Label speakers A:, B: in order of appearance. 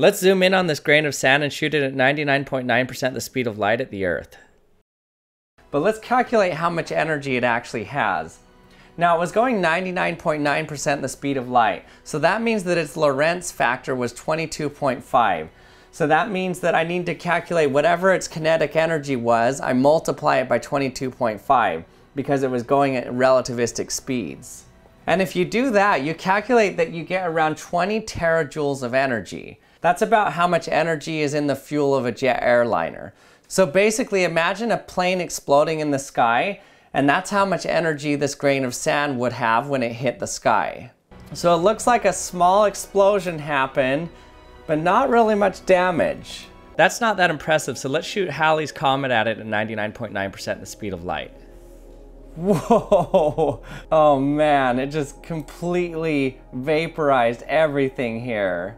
A: Let's zoom in on this grain of sand and shoot it at 99.9% the speed of light at the Earth. But let's calculate how much energy it actually has. Now it was going 99.9% the speed of light, so that means that its Lorentz factor was 22.5. So that means that I need to calculate whatever its kinetic energy was, I multiply it by 22.5 because it was going at relativistic speeds. And if you do that, you calculate that you get around 20 terajoules of energy. That's about how much energy is in the fuel of a jet airliner. So basically imagine a plane exploding in the sky and that's how much energy this grain of sand would have when it hit the sky. So it looks like a small explosion happened, but not really much damage. That's not that impressive, so let's shoot Halley's Comet at it at 99.9% the speed of light. Whoa! Oh man, it just completely vaporized everything here.